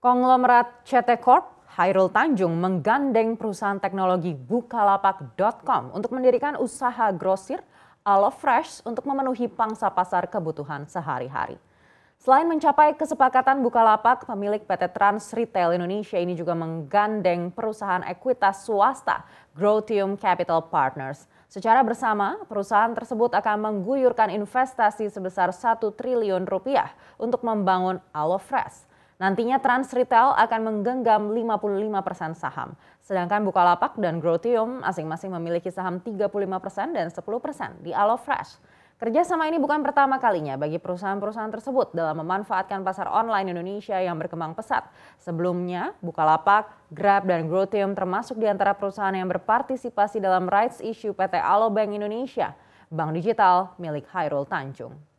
Konglomerat CT Corp Hairul Tanjung menggandeng perusahaan teknologi Bukalapak.com untuk mendirikan usaha grosir Alo Fresh untuk memenuhi pangsa pasar kebutuhan sehari-hari. Selain mencapai kesepakatan Bukalapak, pemilik PT Trans Retail Indonesia ini juga menggandeng perusahaan ekuitas swasta Growtium Capital Partners. Secara bersama, perusahaan tersebut akan mengguyurkan investasi sebesar 1 triliun rupiah untuk membangun Alo Fresh. Nantinya Trans Retail akan menggenggam 55% persen saham. Sedangkan Bukalapak dan Growtium masing-masing memiliki saham 35% persen dan 10% persen di Alo Fresh. Kerjasama ini bukan pertama kalinya bagi perusahaan-perusahaan tersebut dalam memanfaatkan pasar online Indonesia yang berkembang pesat. Sebelumnya, Bukalapak, Grab, dan Growtium termasuk di antara perusahaan yang berpartisipasi dalam rights issue PT Alobank Indonesia, bank digital milik Hairul Tanjung.